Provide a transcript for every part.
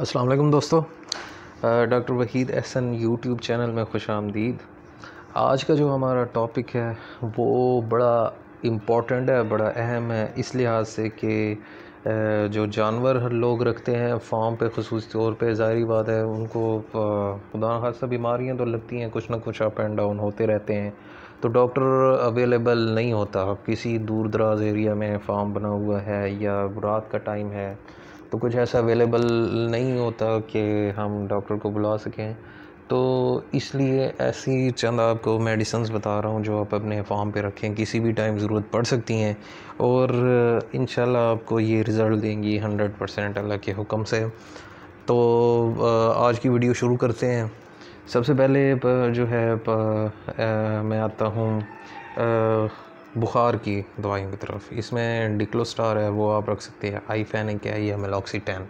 अस्सलाम वालेकुम दोस्तों। Doctor Waheed Ehsan YouTube channel में खुश आमदीद आज का जो हमारा टॉपिक है, वो बड़ा इम्पोर्टेंट है, बड़ा अहम है, इस लिहाज से कि जो जानवर लोग रखते हैं, फार्म पे खसूस तौर पे ज़ाहरी बात है, उनको खुदा खासा बीमारियाँ तो लगती हैं, कुछ ना कुछ अप एंड डाउन होते रहते हैं। तो डॉक्टर अवेलेबल नहीं होता, किसी दूर दराज एरिया में फार्म बना हुआ है या रात का टाइम है तो कुछ ऐसा अवेलेबल नहीं होता कि हम डॉक्टर को बुला सकें। तो इसलिए ऐसी चंद आपको मेडिसिन बता रहा हूँ जो आप अपने फॉर्म पे रखें। किसी भी टाइम ज़रूरत पड़ सकती हैं। और इन आपको ये रिज़ल्ट देंगी हंड्रेड परसेंट अल्लाह के हुक्म से। तो आज की वीडियो शुरू करते हैं। सबसे पहले जो है मैं आता हूँ बुखार की दवाइयों की तरफ़। इसमें डिक्लोस्टार है, वो आप रख सकते हैं। आई फैनिक है, या मेलॉक्सीटेन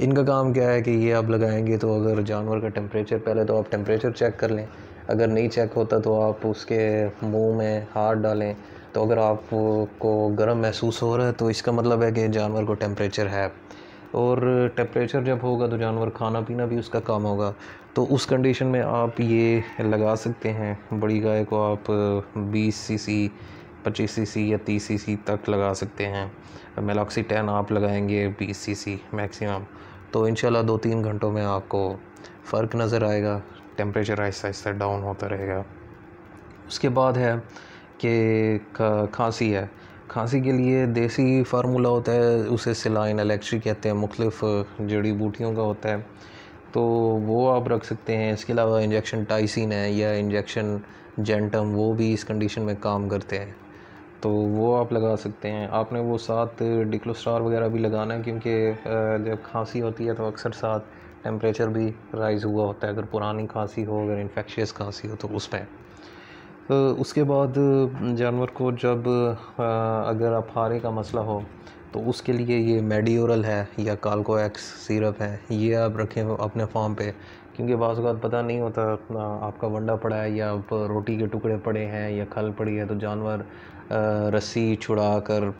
इनका काम क्या है कि ये आप लगाएँगे तो अगर जानवर का टेम्परेचर पहले तो आप टेम्परेचर चेक कर लें। अगर नहीं चेक होता तो आप उसके मुँह में हाथ डालें। तो अगर आपको गर्म महसूस हो रहा है तो इसका मतलब है कि जानवर को टेम्परेचर है। और टेम्परेचर जब होगा तो जानवर खाना पीना भी उसका कम होगा। तो उस कंडीशन में आप ये लगा सकते हैं। बड़ी गाय को आप 20 सीसी पच्चीस सी या तीस सी तक लगा सकते हैं। मेलाक्सी टेन आप लगाएँगे बीस सी सी मैक्सिमम तो इन दो तीन घंटों में आपको फ़र्क नज़र आएगा टेम्परेचर आहिस्ता आहिस्ता डाउन होता रहेगा। उसके बाद है कि खांसी है। खांसी के लिए देसी फार्मूला होता है, उसे सिलाइन एलेक्ट्री कहते हैं मुख्तफ जड़ी बूटियों का होता है। तो वो आप रख सकते हैं। इसके अलावा इंजेक्शन टाइसिन है या इंजेक्शन जेंटम वो भी इस कंडीशन में काम करते हैं। तो वो आप लगा सकते हैं। आपने वो साथ डिक्लोस्टार वगैरह भी लगाना है, क्योंकि जब खांसी होती है तो अक्सर साथ टेम्परेचर भी राइज़ हुआ होता है। अगर पुरानी खांसी हो, अगर इन्फेक्शियस खांसी हो तो उसमें तो उसके बाद जानवर को जब अगर अफारे का मसला हो तो उसके लिए ये मेडियोरल है या कालको एक्स सिरप है। ये आप रखें अपने फार्म पे, क्योंकि बाज़ पता नहीं होता आपका वंडा पड़ा है या आप रोटी के टुकड़े पड़े हैं या खल पड़ी है तो जानवर रस्सी छुड़ा कर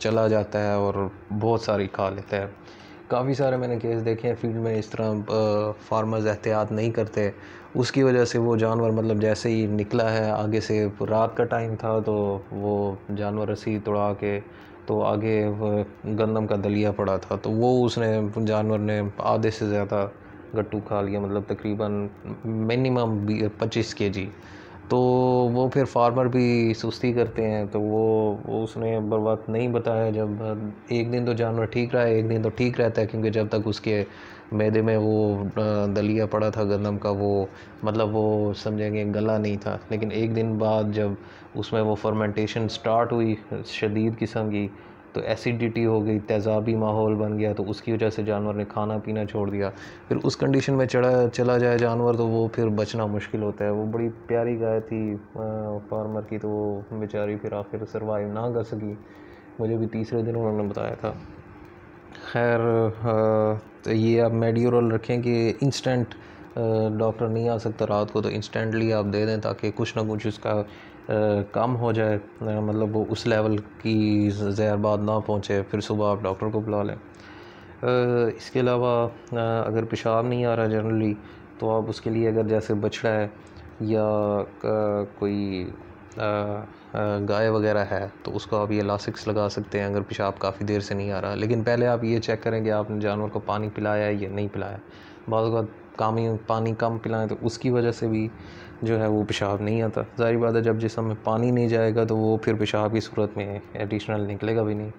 चला जाता है और बहुत सारी खा लेता है। काफ़ी सारे मैंने केस देखे हैं फ़ील्ड में इस तरह फार्मर्स एहतियात नहीं करते। उसकी वजह से वो जानवर मतलब जैसे ही निकला है, आगे से रात का टाइम था तो वो जानवर रस्सी तोड़ा के तो आगे गंदम का दलिया पड़ा था। तो वो उसने, जानवर ने आधे से ज़्यादा गट्टू खा लिया मतलब तकरीबन मिनिमम पच्चीस के जी तो वो फिर फार्मर भी सुस्ती करते हैं तो वो, वो उसने बर्बाद नहीं बताया जब एक दिन तो जानवर ठीक रहा है एक दिन तो ठीक रहता है क्योंकि जब तक उसके मैदे में वो दलिया पड़ा था गंदम का वो मतलब वो समझेंगे गला नहीं था। लेकिन एक दिन बाद जब उसमें वो फर्मेंटेशन स्टार्ट हुई शदीद किस्म की तो एसिडिटी हो गई, तेज़ाबी माहौल बन गया तो उसकी वजह से जानवर ने खाना पीना छोड़ दिया। फिर उस कंडीशन में चढ़ा, चला जाए जानवर तो वो फिर बचना मुश्किल होता है। वो बड़ी प्यारी गाय थी फार्मर की तो वो बेचारी फिर आखिर सर्वाइव ना कर सकी। मुझे भी तीसरे दिन उन्होंने बताया था। खैर तो ये आप मेडियोरल रखें कि इंस्टेंट डॉक्टर नहीं आ सकता रात को तो इंस्टेंटली आप दे दें ताकि कुछ ना कुछ उसका कम हो जाए मतलब वो उस लेवल की जहर बाद ना पहुँचे, फिर सुबह आप डॉक्टर को बुला लें। इसके अलावा अगर पेशाब नहीं आ रहा जनरली तो आप उसके लिए अगर जैसे बछड़ा है या कोई गाय वगैरह है तो उसको आप ये लासिक्स लगा सकते हैं, अगर पेशाब काफ़ी देर से नहीं आ रहा। लेकिन पहले आप ये चेक करें कि आपने जानवर को पानी पिलाया है या नहीं पिलाया। बहुत काम, पानी कम पिलाएँ तो उसकी वजह से भी जो है वो पेशाब नहीं आता। ज़ाहिर बात है, जब जिसम में पानी नहीं जाएगा तो वो फिर पेशाब की सूरत में एडिशनल निकलेगा भी नहीं।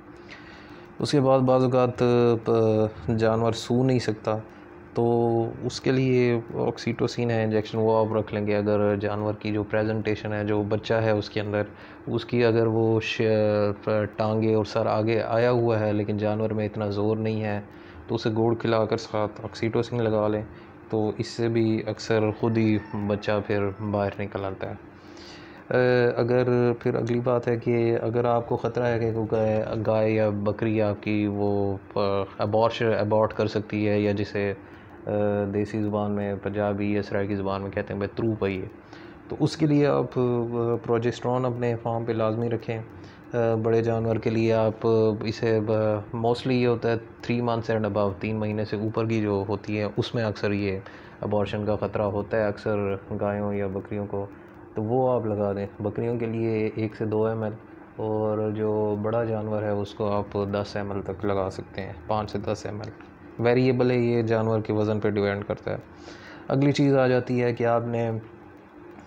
उसके बाद बाज़ात जानवर सू नहीं सकता तो उसके लिए ऑक्सीटोसिन है इंजेक्शन वो आप रख लेंगे। अगर जानवर की जो प्रेजेंटेशन है, जो बच्चा है उसके अंदर, उसकी अगर वो टांगे और सर आगे आया हुआ है, लेकिन जानवर में इतना ज़ोर नहीं है तो उसे गुड़ खिलाकर साथ ऑक्सीटोसिन लगा लें। तो इससे भी अक्सर ख़ुद ही बच्चा फिर बाहर निकल आता है। अगर फिर अगली बात है कि अगर आपको ख़तरा है कि गाय गाय या बकरी आपकी वो अबॉर्श अबॉर्ट कर सकती है या जिसे देसी ज़ुबान में, पंजाबी या सराय की ज़ुबान में कहते हैं भाई त्रू पई है। तो उसके लिए आप प्रोजेस्ट्रॉन अपने फार्म पे लाजमी रखें। बड़े जानवर के लिए आप इसे मोस्टली ये होता है थ्री मंथ्स एंड अबव तीन महीने से ऊपर की जो होती है, उसमें अक्सर ये अबॉर्शन का ख़तरा होता है, अक्सर गायों या बकरियों को। तो वो आप लगा दें। बकरियों के लिए एक से दो एमएल और जो बड़ा जानवर है, उसको आप दस एम तक लगा सकते हैं। पाँच से दस एम वेरिएबल है ये, जानवर के वज़न पर डिपेंड करता है। अगली चीज़ आ जाती है कि आपने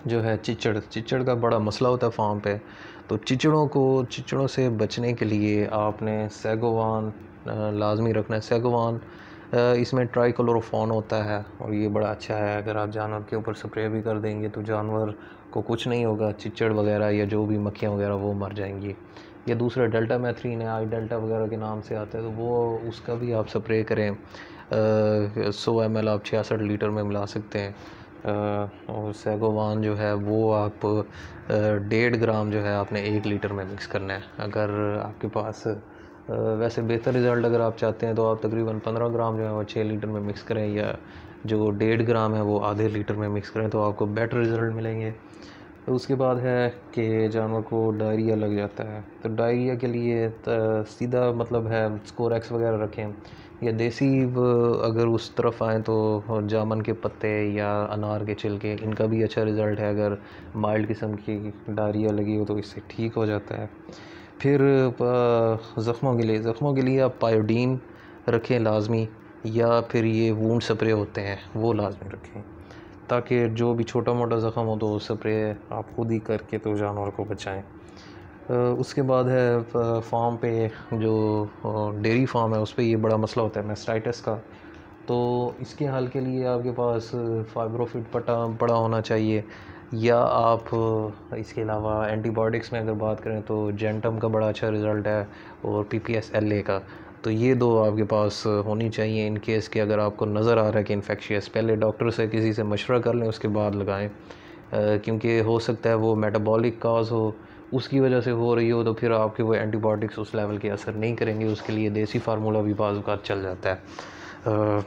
जो है चिचड़ चिचड़ का बड़ा मसला होता है फार्म पे। तो चिचड़ों को, चिचड़ों से बचने के लिए आपने सैगोवान लाजमी रखना है। सैगोवान इसमें ट्राईक्लोरोफॉन होता है और ये बड़ा अच्छा है। अगर आप जानवर के ऊपर स्प्रे भी कर देंगे तो जानवर को कुछ नहीं होगा, चिचड़ वगैरह या जो भी मक्खियाँ वगैरह वो मर जाएँगी। या दूसरा डेल्टा मैथ्रीन है आई डेल्टा वगैरह के नाम से आता है तो वो उसका भी आप स्प्रे करें। सौ एम आप छियासठ लीटर में मिला सकते हैं। और सैगोवान जो है, वो आप डेढ़ ग्राम जो है आपने एक लीटर में मिक्स करना है। अगर आपके पास वैसे बेहतर रिज़ल्ट अगर आप चाहते हैं तो आप तकरीबन पंद्रह ग्राम जो है वो छः लीटर में मिक्स करें, या जो डेढ़ ग्राम है वो आधे लीटर में मिक्स करें तो आपको बेटर रिज़ल्ट मिलेंगे। तो उसके बाद है कि जानवर को डायरिया लग जाता है। तो डायरिया के लिए सीधा मतलब है, स्कोरेक्स वगैरह रखें। या देसी अगर उस तरफ़ आएँ तो जामन के पत्ते या अनार के छिलके, इनका भी अच्छा रिज़ल्ट है। अगर माइल्ड किस्म की डायरिया लगी हो तो इससे ठीक हो जाता है। फिर ज़ख्मों के लिए, ज़ख्मों के लिए आप पायोडीन रखें लाजमी, या फिर ये वूंड स्प्रे होते हैं, वो लाजमी रखें। ताकि जो भी छोटा मोटा ज़ख्म हो तो स्प्रे आप खुद ही करके तो जानवर को बचाएँ। उसके बाद है फार्म पे जो डेयरी फार्म है, उस पर ये बड़ा मसला होता है मेस्टाइटस का। तो इसके हल के लिए आपके पास फाइब्रोफिट पटा, पड़ा होना चाहिए। या आप इसके अलावा एंटीबायोटिक्स में अगर बात करें तो जेंटम का बड़ा अच्छा रिज़ल्ट है और P P S L A का। तो ये दो आपके पास होनी चाहिए इन केस कि अगर आपको नज़र आ रहा है कि इन्फेक्शियस पहले डॉक्टर से किसी से मशवरा कर लें, उसके बाद लगाएँ। क्योंकि हो सकता है वो मेटाबॉलिक काज हो उसकी वजह से हो रही हो तो फिर आपके वो एंटीबायोटिक्स उस लेवल के असर नहीं करेंगे, उसके लिए देसी फार्मूला भी बाज़ चल जाता है।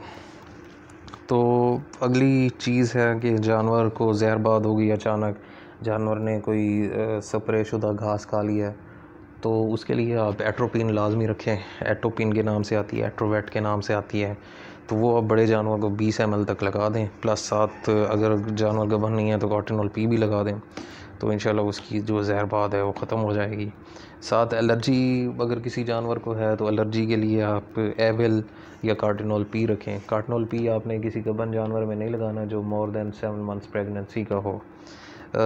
तो अगली चीज़ है कि जानवर को जहरबाद होगी अचानक, जानवर ने कोई स्प्रे शुदा घास खा लिया है तो उसके लिए आप एट्रोपिन लाजमी रखें। एट्रोपिन के नाम से आती है एट्रोवेट के नाम से आती है तो वो आप बड़े जानवर को 20 एम तक लगा दें, प्लस साथ अगर जानवर गबन नहीं है तो कॉटनॉल पी भी लगा दें। तो इन उसकी जो जहरबाद है वो ख़त्म हो जाएगी। साथ एलर्जी अगर किसी जानवर को है तो एलर्जी के लिए आप एवल या कार्टिनोल पी रखें। कार्टिनोल पी आपने किसी गबन जानवर में नहीं लगाना जो more than seven months pregnancy का हो। आ,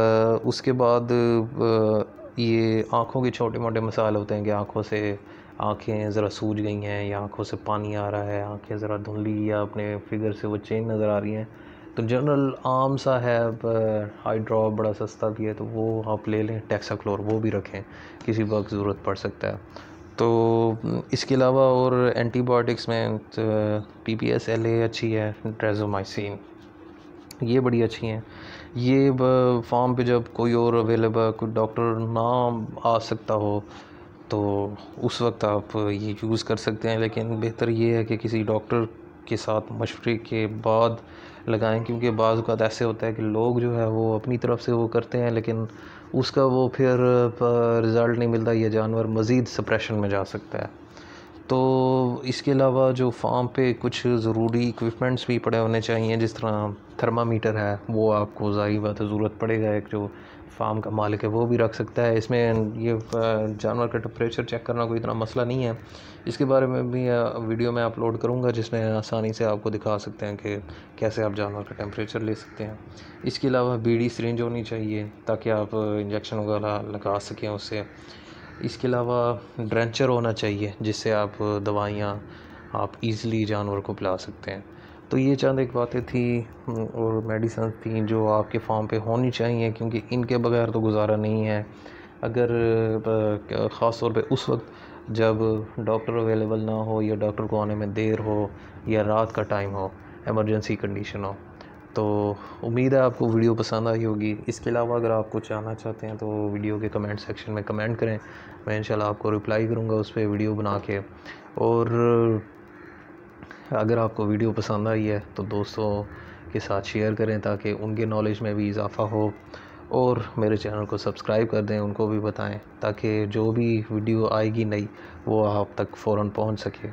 उसके बाद आ, ये आँखों के छोटे मोटे मसाल होते हैं कि आँखों से आँखें ज़रा सूज गई हैं या आँखों से पानी आ रहा है आँखें ज़रा धुंधली या अपने फिगर से वो चेंज नज़र आ रही हैं। तो जनरल आम सा है हाई ड्रॉप बड़ा सस्ता भी है तो वो आप ले लें टेक्साक्लोर वो भी रखें, किसी वक्त ज़रूरत पड़ सकता है। तो इसके अलावा और एंटीबायोटिक्स में P P S L A अच्छी है ड्रेजोमाइसिन ये बड़ी अच्छी हैं। ये फॉर्म पे जब कोई और अवेलेबल कोई डॉक्टर ना आ सकता हो तो उस वक्त आप ये यूज़ कर सकते हैं, लेकिन बेहतर ये है कि किसी डॉक्टर के साथ मशवरे के बाद लगाएँ, क्योंकि बाज़ अवत ऐसे होता है कि लोग जो है वो अपनी तरफ़ से वो करते हैं, लेकिन उसका वो फिर रिज़ल्ट नहीं मिलता यह जानवर मज़ीद सप्रेशन में जा सकता है। तो इसके अलावा जो फार्म पे कुछ ज़रूरी इक्विपमेंट्स भी पड़े होने चाहिए, जिस तरह थर्मामीटर है, वो आपको ज़ाहिर बात ज़रूरत पड़ेगा एक जो फार्म का मालिक है, वो भी रख सकता है। इसमें ये जानवर का टेम्परेचर चेक करना कोई इतना मसला नहीं है। इसके बारे में भी वीडियो मैं अपलोड करूँगा, जिसमें आसानी से आपको दिखा सकते हैं कि कैसे आप जानवर का टेम्परेचर ले सकते हैं। इसके अलावा बीड़ी सरेंज होनी चाहिए, ताकि आप इंजेक्शन वगैरह लगा सकें उससे। इसके अलावा ड्रेंचर होना चाहिए, जिससे आप दवाइयाँ आप इजीली जानवर को पिला सकते हैं। तो ये चंद एक बातें थी और मेडिसन थी जो आपके फार्म पे होनी चाहिए, क्योंकि इनके बगैर तो गुजारा नहीं है। अगर ख़ास तौर पे उस वक्त जब डॉक्टर अवेलेबल ना हो या डॉक्टर को आने में देर हो या रात का टाइम हो एमरजेंसी कंडीशन हो तो उम्मीद है आपको वीडियो पसंद आई होगी। इसके अलावा अगर आप कुछ जानना चाहते हैं तो वीडियो के कमेंट सेक्शन में कमेंट करें। मैं इंशाल्लाह आपको रिप्लाई करूँगा उस पर वीडियो बना के। और अगर आपको वीडियो पसंद आई है तो दोस्तों के साथ शेयर करें ताकि उनके नॉलेज में भी इजाफ़ा हो। और मेरे चैनल को सब्सक्राइब कर दें, उनको भी बताएँ, ताकि जो भी वीडियो आएगी नई, वो आप तक फ़ौर पहुँच सके।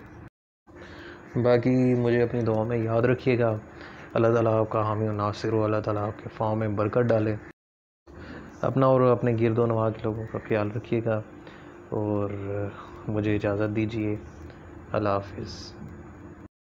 बाकी मुझे अपनी दुआ में याद रखिएगा। अल्लाह ताला आपका हामी नासिर हो। अल्लाह ताला आपके फार्म में बरकत डाले। अपना और अपने गिरदो नवा के लोगों का ख्याल रखिएगा। और मुझे इजाज़त दीजिए। अल्लाह हाफिज़।